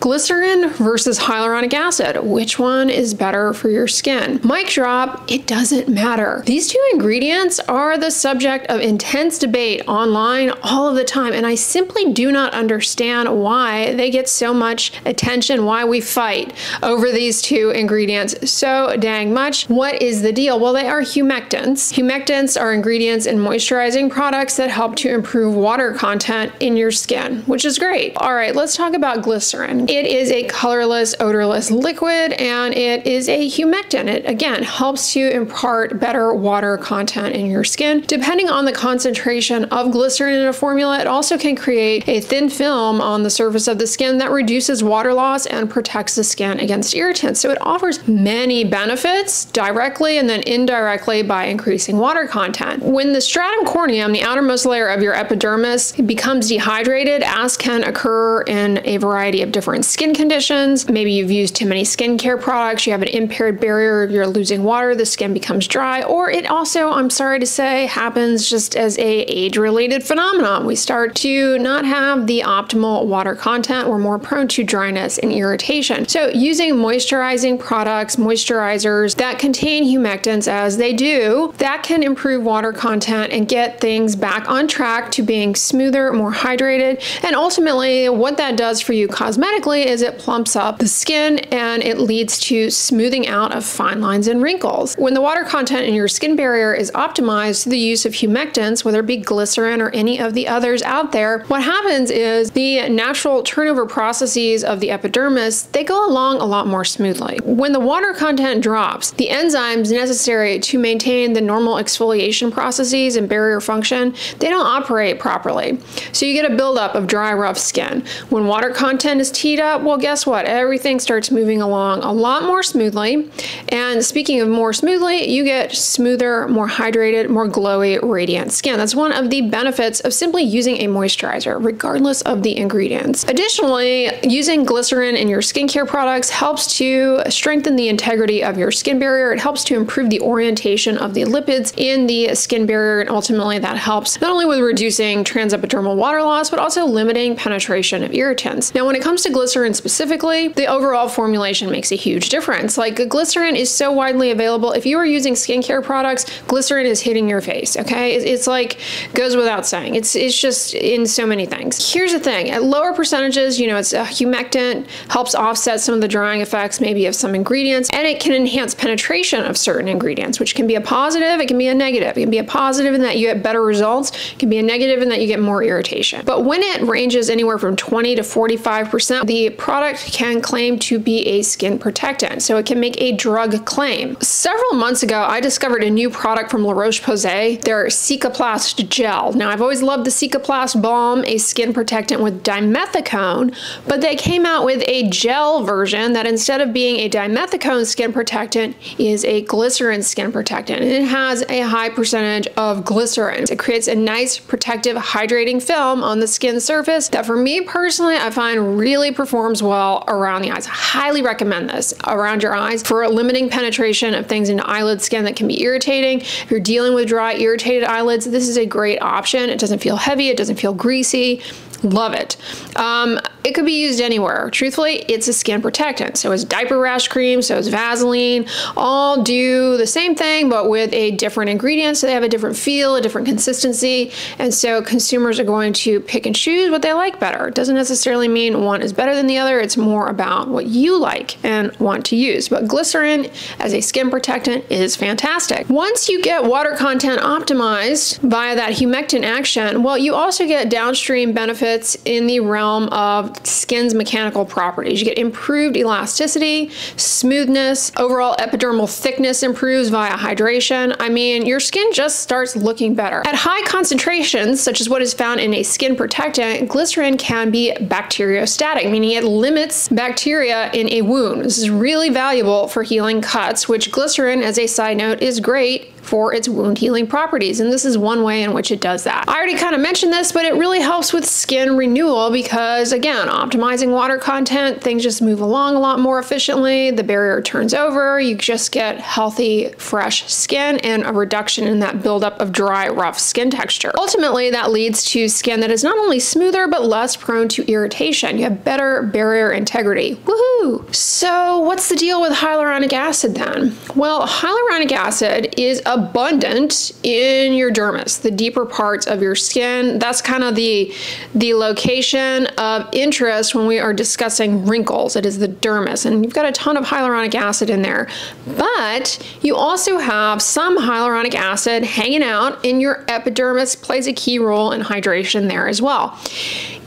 Glycerin versus hyaluronic acid. Which one is better for your skin? Mic drop, it doesn't matter. These two ingredients are the subject of intense debate online all of the time, and I simply do not understand why they get so much attention, why we fight over these two ingredients so dang much. What is the deal? Well, they are humectants. Humectants are ingredients in moisturizing products that help to improve water content in your skin, which is great. All right, let's talk about glycerin. It is a colorless, odorless liquid and it is a humectant. It again helps to impart better water content in your skin. Depending on the concentration of glycerin in a formula, it also can create a thin film on the surface of the skin that reduces water loss and protects the skin against irritants. So it offers many benefits directly and then indirectly by increasing water content. When the stratum corneum, the outermost layer of your epidermis, becomes dehydrated, as can occur in a variety of different skin conditions. Maybe you've used too many skincare products, you have an impaired barrier, you're losing water, the skin becomes dry, or it also, I'm sorry to say, happens just as a age-related phenomenon. We start to not have the optimal water content, we're more prone to dryness and irritation. So using moisturizing products, moisturizers that contain humectants as they do, that can improve water content and get things back on track to being smoother, more hydrated, and ultimately what that does for you cosmetically is it plumps up the skin and it leads to smoothing out of fine lines and wrinkles. When the water content in your skin barrier is optimized through the use of humectants, whether it be glycerin or any of the others out there, what happens is the natural turnover processes of the epidermis, they go along a lot more smoothly. When the water content drops, the enzymes necessary to maintain the normal exfoliation processes and barrier function, they don't operate properly. So you get a buildup of dry, rough skin. When water content is teed up, well, guess what? Everything starts moving along a lot more smoothly. And speaking of more smoothly, you get smoother, more hydrated, more glowy, radiant skin. That's one of the benefits of simply using a moisturizer, regardless of the ingredients. Additionally, using glycerin in your skincare products helps to strengthen the integrity of your skin barrier. It helps to improve the orientation of the lipids in the skin barrier, and ultimately that helps not only with reducing transepidermal water loss, but also limiting penetration of irritants. Now, when it comes to glycerin specifically, the overall formulation makes a huge difference. Like glycerin is so widely available. If you are using skincare products, glycerin is hitting your face, okay? It's like, goes without saying. It's, it's just in so many things. Here's the thing, at lower percentages, you know, it's a humectant, helps offset some of the drying effects maybe of some ingredients, and it can enhance penetration of certain ingredients, which can be a positive, it can be a negative. It can be a positive in that you get better results, it can be a negative in that you get more irritation. But when it ranges anywhere from 20 to 45%, the product can claim to be a skin protectant. So it can make a drug claim. Several months ago, I discovered a new product from La Roche-Posay, their Cicaplast gel. Now, I've always loved the Cicaplast balm, a skin protectant with dimethicone, but they came out with a gel version that instead of being a dimethicone skin protectant is a glycerin skin protectant. And it has a high percentage of glycerin. It creates a nice protective hydrating film on the skin surface that for me personally, I find really performs well around the eyes. I highly recommend this around your eyes for limiting penetration of things into eyelid skin that can be irritating. If you're dealing with dry, irritated eyelids, this is a great option. It doesn't feel heavy, it doesn't feel greasy. Love it. Um, it could be used anywhere. Truthfully, it's a skin protectant. So is diaper rash cream, so is Vaseline. All do the same thing, but with a different ingredient. So they have a different feel, a different consistency. And so consumers are going to pick and choose what they like better. It doesn't necessarily mean one is better than the other. It's more about what you like and want to use. But glycerin as a skin protectant is fantastic. Once you get water content optimized via that humectant action, well, you also get downstream benefits benefits in the realm of skin's mechanical properties. You get improved elasticity, smoothness, overall epidermal thickness improves via hydration. I mean, your skin just starts looking better. At high concentrations, such as what is found in a skin protectant, glycerin can be bacteriostatic, meaning it limits bacteria in a wound. This is really valuable for healing cuts, which glycerin, as a side note, is great for its wound healing properties. And this is one way in which it does that. I already kind of mentioned this, but it really helps with skin renewal because, again, optimizing water content, things just move along a lot more efficiently. The barrier turns over. You just get healthy, fresh skin and a reduction in that buildup of dry, rough skin texture. Ultimately, that leads to skin that is not only smoother, but less prone to irritation. You have better barrier integrity. Woohoo! So, what's the deal with hyaluronic acid then? Well, hyaluronic acid is abundant in your dermis, the deeper parts of your skin. That's kind of the, the location of interest when we are discussing wrinkles. It is the dermis, and you've got a ton of hyaluronic acid in there. But you also have some hyaluronic acid hanging out in your epidermis, plays a key role in hydration there as well.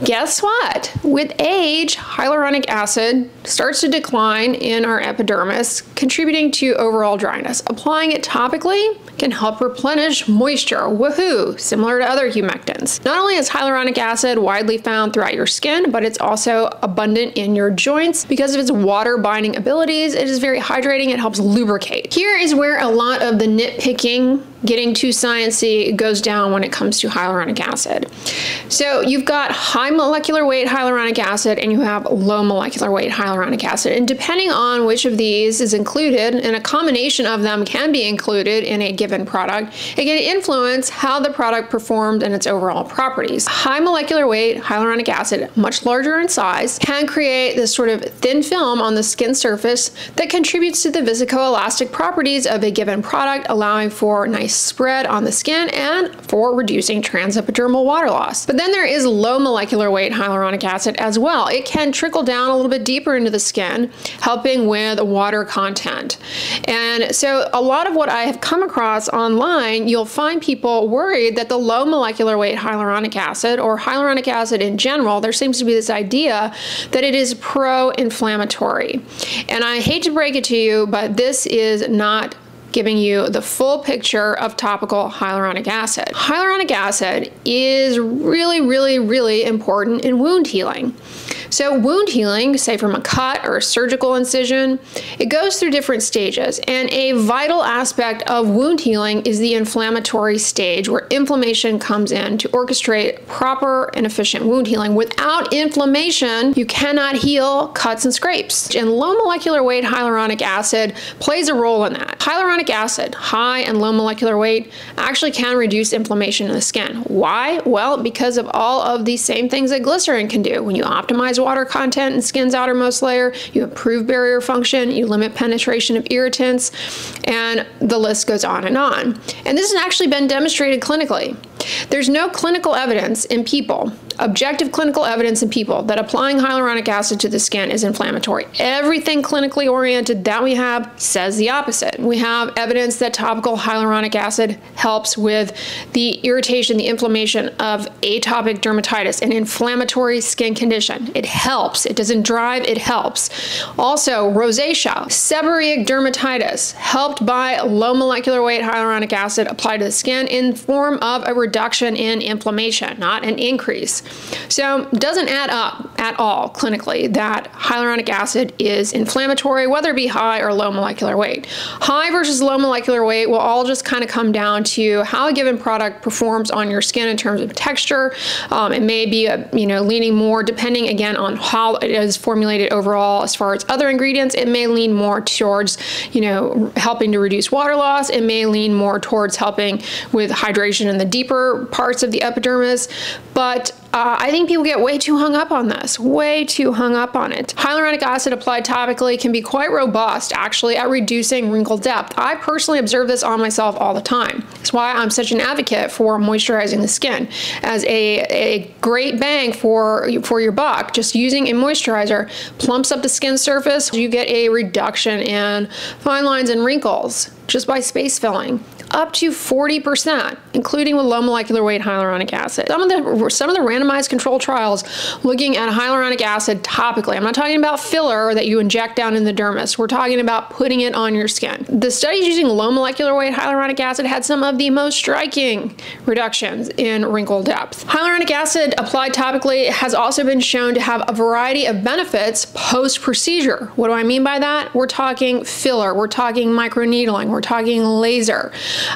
Guess what? With age, hyaluronic acid starts to decline in our epidermis, contributing to overall dryness. Applying it topically can help replenish moisture. Woohoo! Similar to other humectants. Not only is hyaluronic acid widely found throughout your skin, but it's also abundant in your joints because of its water binding abilities. It is very hydrating, it helps lubricate. Here is where a lot of the nitpicking getting too sciencey goes down when it comes to hyaluronic acid. So you've got high molecular weight hyaluronic acid and you have low molecular weight hyaluronic acid. And depending on which of these is included, and a combination of them can be included in a given product, it can influence how the product performed and its overall properties. High molecular weight hyaluronic acid, much larger in size, can create this sort of thin film on the skin surface that contributes to the viscoelastic properties of a given product, allowing for nice spread on the skin and for reducing transepidermal water loss. But then there is low molecular weight hyaluronic acid as well. It can trickle down a little bit deeper into the skin, helping with water content. And so a lot of what I have come across online, you'll find people worried that the low molecular weight hyaluronic acid or hyaluronic acid in general, there seems to be this idea that it is pro-inflammatory. And I hate to break it to you, but this is not giving you the full picture of topical hyaluronic acid. Hyaluronic acid is really, really, really important in wound healing. So wound healing, say from a cut or a surgical incision, it goes through different stages. And a vital aspect of wound healing is the inflammatory stage where inflammation comes in to orchestrate proper and efficient wound healing. Without inflammation, you cannot heal cuts and scrapes. And low molecular weight hyaluronic acid plays a role in that. Hyaluronic acid, high and low molecular weight, actually can reduce inflammation in the skin. Why? Well, because of all of these same things that glycerin can do. When you optimize water content in skin's outermost layer, you improve barrier function, you limit penetration of irritants, and the list goes on and on. And this has actually been demonstrated clinically. There's no clinical evidence in people, objective clinical evidence in people, that applying hyaluronic acid to the skin is inflammatory. Everything clinically oriented that we have says the opposite. We have evidence that topical hyaluronic acid helps with the irritation, the inflammation of atopic dermatitis, an inflammatory skin condition. It helps. It doesn't drive, it helps. Also, rosacea, seborrheic dermatitis, helped by low molecular weight hyaluronic acid applied to the skin in form of a reduction in inflammation, not an increase. So doesn't add up at all clinically that hyaluronic acid is inflammatory, whether it be high or low molecular weight. High versus low molecular weight will all just kind of come down to how a given product performs on your skin in terms of texture. Um, it may be, a, you know, leaning more depending again on how it is formulated overall as far as other ingredients. It may lean more towards, you know, helping to reduce water loss. It may lean more towards helping with hydration in the deeper parts of the epidermis, but uh, I think people get way too hung up on this, way too hung up on it. Hyaluronic acid applied topically can be quite robust actually at reducing wrinkle depth. I personally observe this on myself all the time. That's why I'm such an advocate for moisturizing the skin as a, a great bang for, for your buck. Just using a moisturizer plumps up the skin surface. You get a reduction in fine lines and wrinkles just by space filling up to 40%, including with low molecular weight hyaluronic acid. Some of the some of the randomized control trials looking at hyaluronic acid topically. I'm not talking about filler that you inject down in the dermis. We're talking about putting it on your skin. The studies using low molecular weight hyaluronic acid had some of the most striking reductions in wrinkle depth. Hyaluronic acid applied topically has also been shown to have a variety of benefits post-procedure. What do I mean by that? We're talking filler, we're talking microneedling, we're talking laser.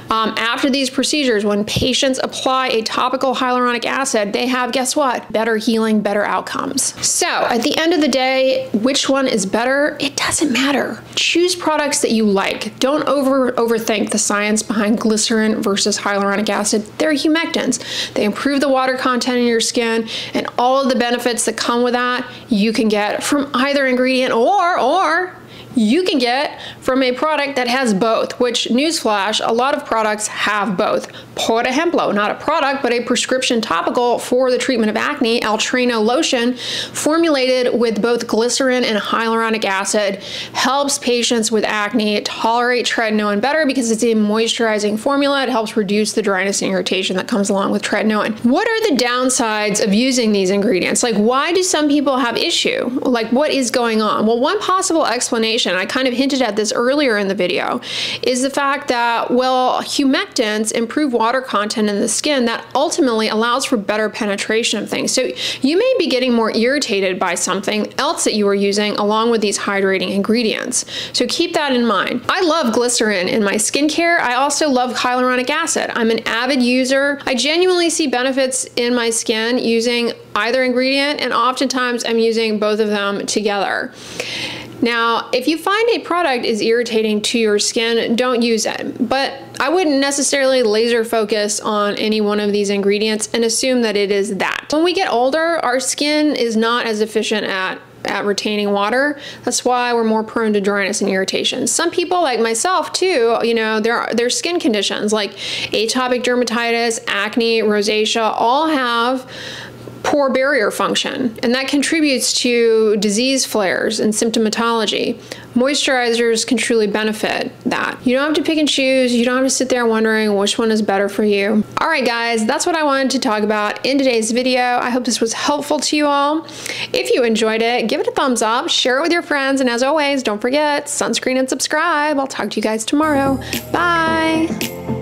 Um, after these procedures, when patients apply a topical hyaluronic acid, they have, guess what? Better healing, better outcomes. So at the end of the day, which one is better? It doesn't matter. Choose products that you like. Don't over overthink the science behind glycerin versus hyaluronic acid. They're humectants. They improve the water content in your skin and all of the benefits that come with that you can get from either ingredient or or you can get from a product that has both, which newsflash, a lot of products have both. Por ejemplo, not a product, but a prescription topical for the treatment of acne, Altreno lotion, formulated with both glycerin and hyaluronic acid, helps patients with acne tolerate tretinoin better because it's a moisturizing formula. It helps reduce the dryness and irritation that comes along with tretinoin. What are the downsides of using these ingredients? Like, why do some people have issue? Like, what is going on? Well, one possible explanation I kind of hinted at this earlier in the video, is the fact that, well, humectants improve water content in the skin that ultimately allows for better penetration of things. So you may be getting more irritated by something else that you are using along with these hydrating ingredients. So keep that in mind. I love glycerin in my skincare. I also love hyaluronic acid. I'm an avid user. I genuinely see benefits in my skin using either ingredient and oftentimes I'm using both of them together. Now, if you find a product is irritating to your skin, don't use it. But I wouldn't necessarily laser focus on any one of these ingredients and assume that it is that. When we get older, our skin is not as efficient at at retaining water. That's why we're more prone to dryness and irritation. Some people like myself too, you know, there are their skin conditions like atopic dermatitis, acne, rosacea all have poor barrier function, and that contributes to disease flares and symptomatology. Moisturizers can truly benefit that. You don't have to pick and choose, you don't have to sit there wondering which one is better for you. All right, guys, that's what I wanted to talk about in today's video. I hope this was helpful to you all. If you enjoyed it, give it a thumbs up, share it with your friends, and as always, don't forget sunscreen and subscribe. I'll talk to you guys tomorrow. Bye.